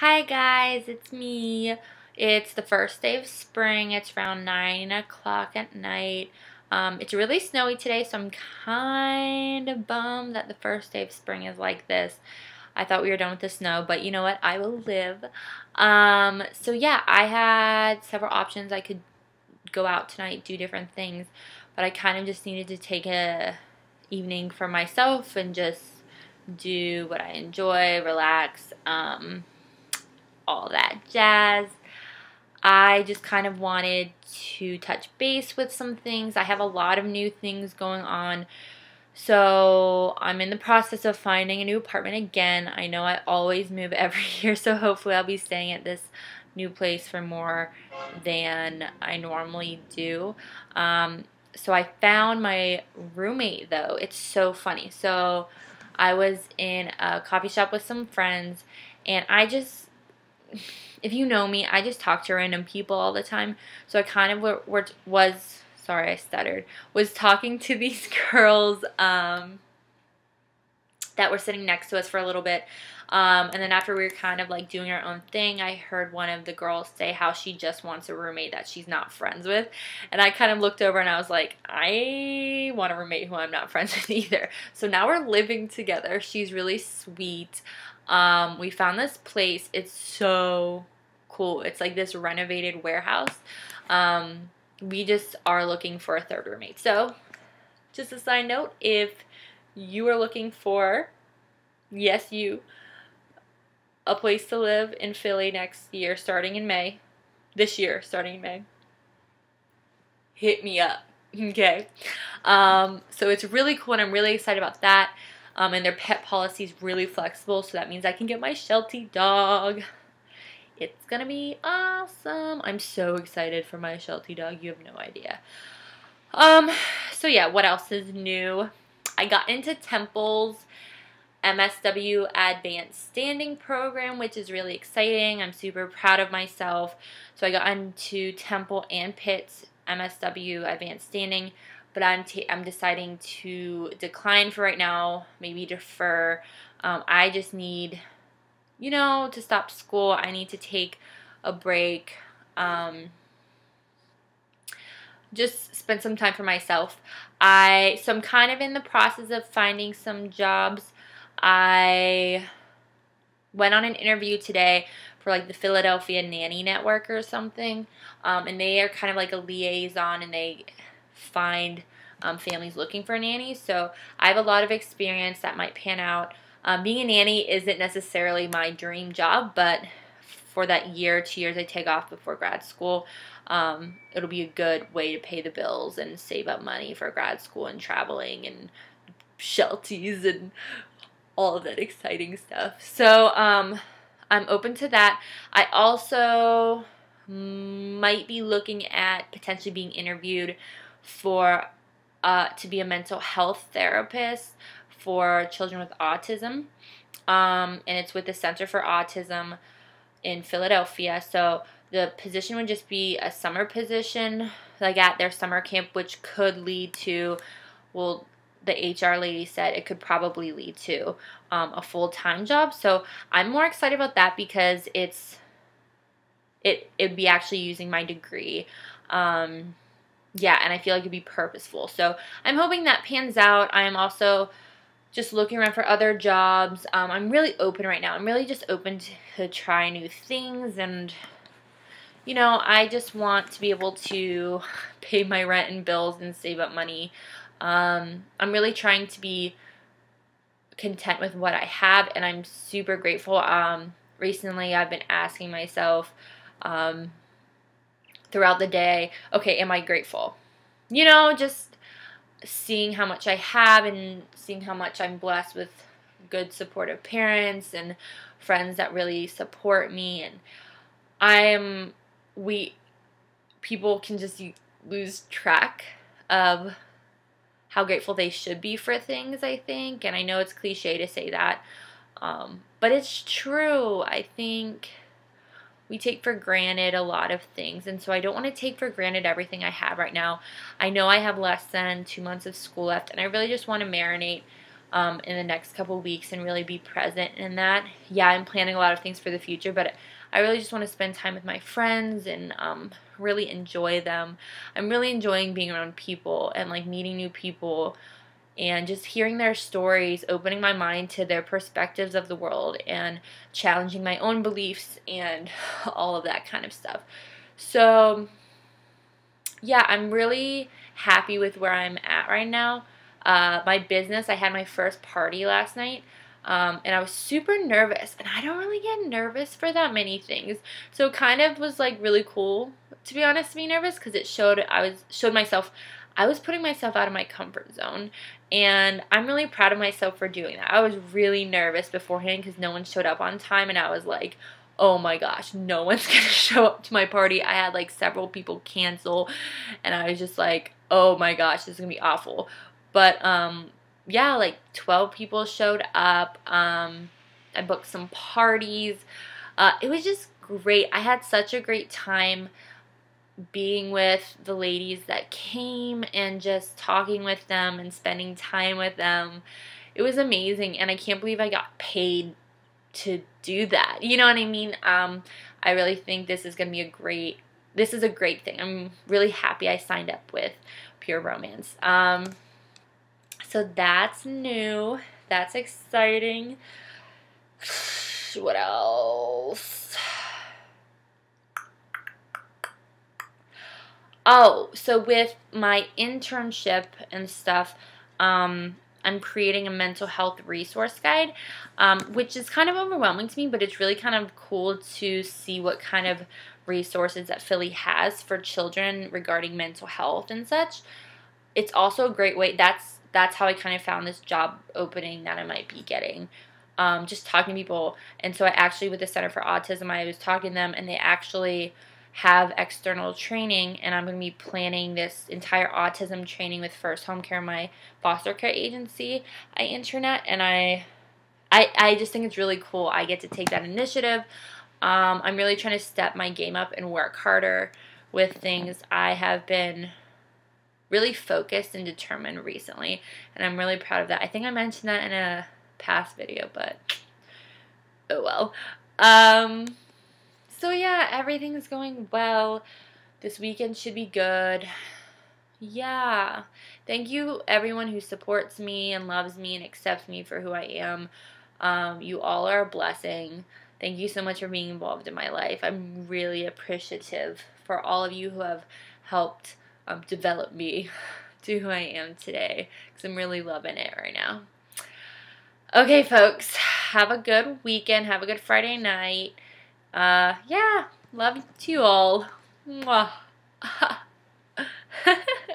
Hi guys, it's me. It's the first day of spring. It's around 9 o'clock at night. Um, it's really snowy today, so I'm kind of bummed that the first day of spring is like this. I thought we were done with the snow, but you know what? I will live. Um, so yeah, I had several options. I could go out tonight, do different things, but I kind of just needed to take a evening for myself and just do what I enjoy, relax. Um, all that jazz. I just kind of wanted to touch base with some things. I have a lot of new things going on. So I'm in the process of finding a new apartment again. I know I always move every year, so hopefully I'll be staying at this new place for more than I normally do. Um, so I found my roommate though. It's so funny. So I was in a coffee shop with some friends and I just if you know me, I just talk to random people all the time. So I kind of were, were, was, sorry, I stuttered, was talking to these girls um, that were sitting next to us for a little bit. Um, and then after we were kind of like doing our own thing, I heard one of the girls say how she just wants a roommate that she's not friends with. And I kind of looked over and I was like, I want a roommate who I'm not friends with either. So now we're living together. She's really sweet. Um, we found this place. It's so cool. It's like this renovated warehouse. Um, we just are looking for a third roommate. So, just a side note, if you are looking for, yes, you, a place to live in Philly next year, starting in May, this year, starting in May, hit me up. Okay. Um, so it's really cool and I'm really excited about that. Um, and their pet policy is really flexible, so that means I can get my Sheltie dog. It's gonna be awesome. I'm so excited for my Sheltie dog. You have no idea. Um, so yeah, what else is new? I got into Temple's MSW Advanced Standing program, which is really exciting. I'm super proud of myself. So I got into Temple and Pitt's MSW Advanced Standing but I'm I'm deciding to decline for right now. Maybe defer. Um, I just need, you know, to stop school. I need to take a break. Um, just spend some time for myself. I so I'm kind of in the process of finding some jobs. I went on an interview today for like the Philadelphia Nanny Network or something, um, and they are kind of like a liaison, and they find um, families looking for nannies. So I have a lot of experience that might pan out. Um, being a nanny isn't necessarily my dream job, but for that year, two years I take off before grad school, um, it'll be a good way to pay the bills and save up money for grad school and traveling and Shelties and all of that exciting stuff. So um, I'm open to that. I also might be looking at potentially being interviewed for uh, to be a mental health therapist for children with autism. Um, and it's with the Center for Autism in Philadelphia. So the position would just be a summer position, like at their summer camp, which could lead to, well, the HR lady said it could probably lead to um, a full time job. So I'm more excited about that because it's it it'd be actually using my degree. Um, yeah, and I feel like it'd be purposeful. So I'm hoping that pans out. I am also just looking around for other jobs. Um, I'm really open right now. I'm really just open to, to try new things and you know, I just want to be able to pay my rent and bills and save up money. Um, I'm really trying to be content with what I have, and I'm super grateful. Um, recently, I've been asking myself, um, throughout the day, okay, am I grateful? You know, just seeing how much I have and seeing how much I'm blessed with good supportive parents and friends that really support me and I'm we people can just lose track of how grateful they should be for things, I think. And I know it's cliche to say that, um, but it's true. I think we take for granted a lot of things. And so I don't want to take for granted everything I have right now. I know I have less than two months of school left, and I really just want to marinate um, in the next couple weeks and really be present in that. Yeah, I'm planning a lot of things for the future, but I really just want to spend time with my friends and um, really enjoy them. I'm really enjoying being around people and like meeting new people and just hearing their stories, opening my mind to their perspectives of the world and challenging my own beliefs and all of that kind of stuff. So, yeah, I'm really happy with where I'm at right now. Uh, my business, I had my first party last night. Um, and I was super nervous, and I don't really get nervous for that many things. So it kind of was like really cool, to be honest, to be nervous because it showed I was showed myself I was putting myself out of my comfort zone, and I'm really proud of myself for doing that. I was really nervous beforehand because no one showed up on time, and I was like, oh my gosh, no one's gonna show up to my party. I had like several people cancel, and I was just like, oh my gosh, this is gonna be awful. But um, yeah, like 12 people showed up. Um, I booked some parties. Uh, it was just great. I had such a great time being with the ladies that came and just talking with them and spending time with them. It was amazing, and I can't believe I got paid to do that. You know what I mean? Um, I really think this is going to be a great. This is a great thing. I'm really happy I signed up with Pure Romance. Um, so that's new. That's exciting. What else? Oh, so with my internship and stuff, um, I'm creating a mental health resource guide, um, which is kind of overwhelming to me, but it's really kind of cool to see what kind of resources that Philly has for children regarding mental health and such. It's also a great way. That's that's how I kind of found this job opening that I might be getting. Um, just talking to people, and so I actually with the Center for Autism, I was talking to them, and they actually have external training and I'm going to be planning this entire autism training with First Home Care, my foster care agency I internet and I I, I just think it's really cool. I get to take that initiative. Um, I'm really trying to step my game up and work harder with things. I have been really focused and determined recently, and I'm really proud of that. I think I mentioned that in a past video, but oh well. Um, so yeah, everything's going well. This weekend should be good. Yeah. Thank you everyone who supports me and loves me and accepts me for who I am. Um, you all are a blessing. Thank you so much for being involved in my life. I'm really appreciative for all of you who have helped um, develop me to who I am today because I'm really loving it right now. Okay, folks, have a good weekend. Have a good Friday night. Uh, yeah, love to you all. Mwah.